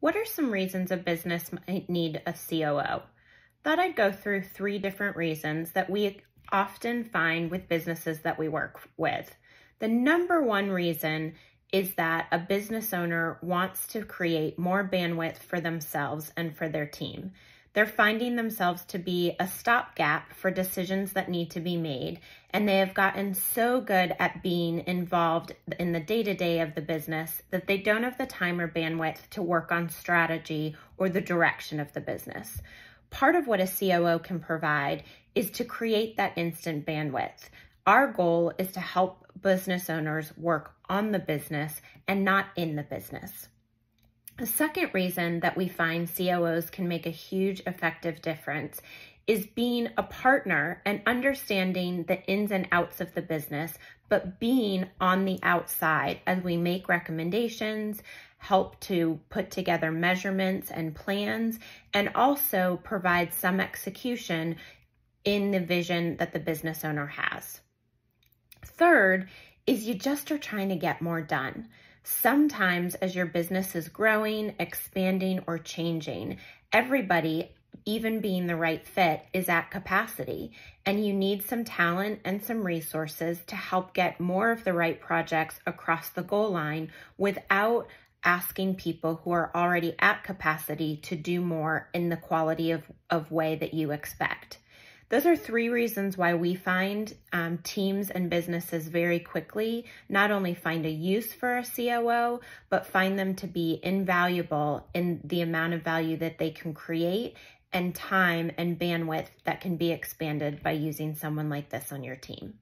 What are some reasons a business might need a COO? Thought I'd go through three different reasons that we often find with businesses that we work with. The number one reason is that a business owner wants to create more bandwidth for themselves and for their team. They're finding themselves to be a stopgap for decisions that need to be made, and they have gotten so good at being involved in the day to day of the business that they don't have the time or bandwidth to work on strategy or the direction of the business. Part of what a COO can provide is to create that instant bandwidth. Our goal is to help business owners work on the business and not in the business. The second reason that we find COOs can make a huge effective difference is being a partner and understanding the ins and outs of the business, but being on the outside as we make recommendations, help to put together measurements and plans, and also provide some execution in the vision that the business owner has. Third is you just are trying to get more done. Sometimes as your business is growing, expanding, or changing, everybody, even being the right fit, is at capacity. And you need some talent and some resources to help get more of the right projects across the goal line without asking people who are already at capacity to do more in the quality of, of way that you expect. Those are three reasons why we find um, teams and businesses very quickly not only find a use for a COO, but find them to be invaluable in the amount of value that they can create and time and bandwidth that can be expanded by using someone like this on your team.